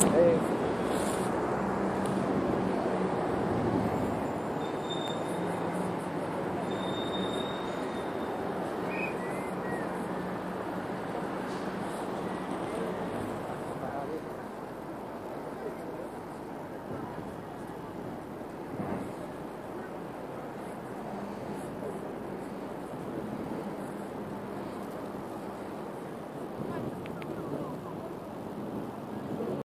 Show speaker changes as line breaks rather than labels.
哎。